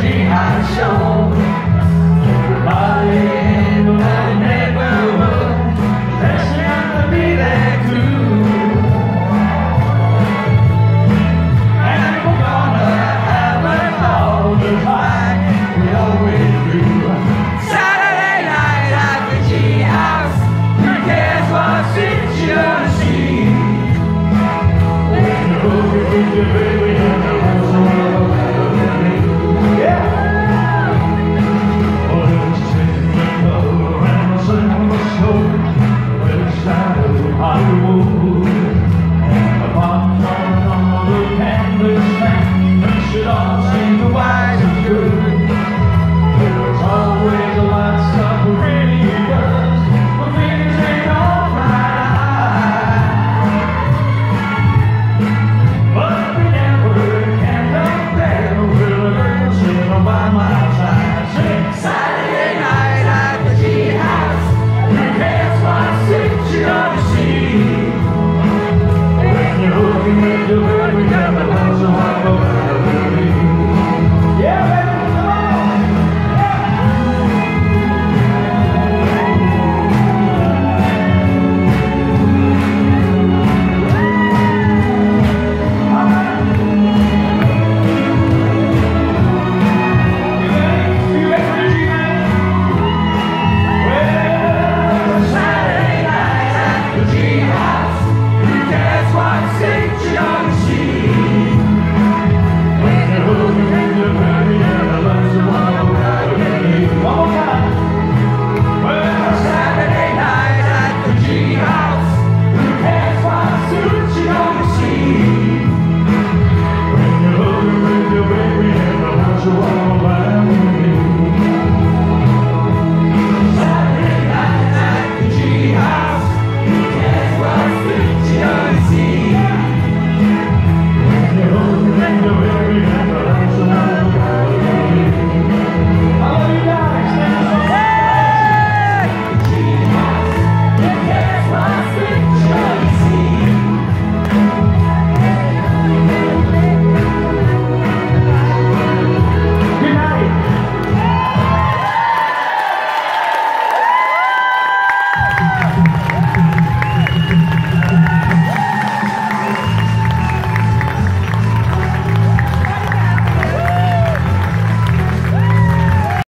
你害羞。